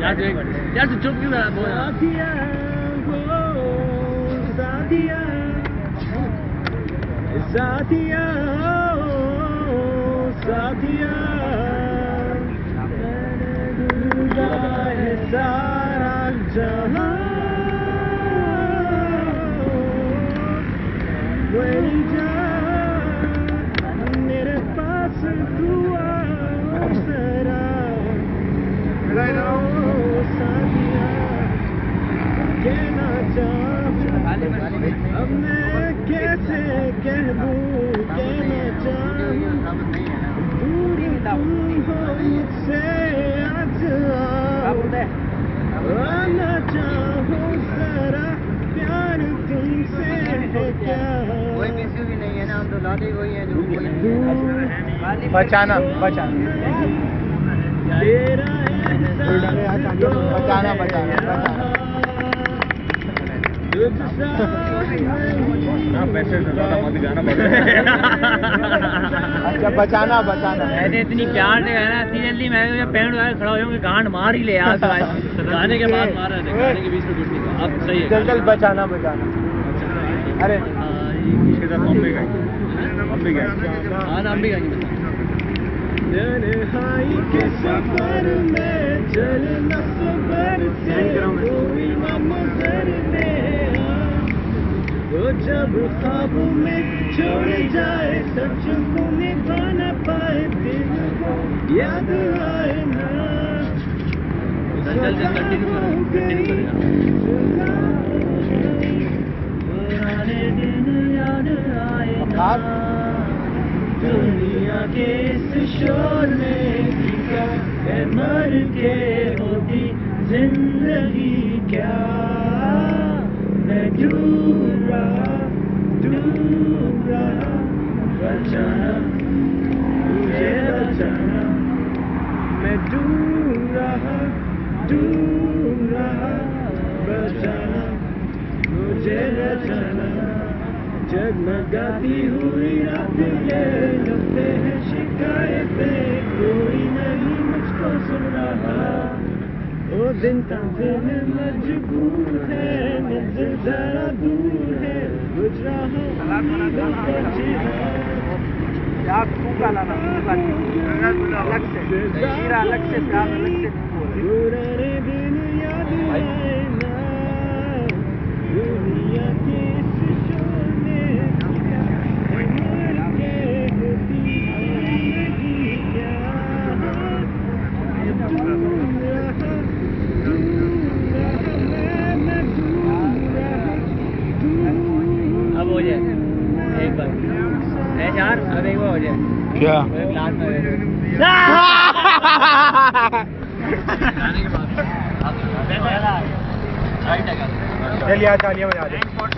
ya se, ya se chocó una moda. Satia, Satia, Satia, Satia. اب میں کیسے کہہ دوں کہنا چاہوں دور تم ہو مجھ سے آج آؤ آنا چاہوں ذرا پیار تم سے ہے کیا بچانا بچانا تیرا بچانا اچھا بچانا بچانا۔ میں نے اتنی پیار سے کہا نا سیریسلی میں پینٹ کے کھڑا ہو جاؤں گانڈ مار ہی لے آج گانے کے بعد مارا ہے گانے کے بیچ میں کچھ نہیں۔ اب صحیح ہے۔ چل چل بچانا بچانا۔ ارے۔ ہاں نام بھی گائیں گے۔ تنہائی کے سفر میں۔ چلنا وہ جب خواب میں چھوڑ جائے سچ کو نبھا نہ پائے دل کو یاد آئے نا۔ پرانے دن یاد آئے نا۔ دنیا کے اس شور میں مر کے ہوتی زندگی کیا؟ میں ڈوب رہا ڈوب رہا بچانا مجھے بچانا جگمگاتی ہوئی رات یہ لگتے ہیں شکایتیں کوئی نہیں مجھ کو سن رہا وہ دن تنظیم مجبور ہے منزل ذرا دور ہے بجھ رہا امیدوں کا چہرہ پرانے دن یاد آئے نا دنیا کے اس شور اب ہو جائے۔ ایک بار۔ یار ہو جائے کیا لاسٹ میں چلیے تالیاں بجا دیں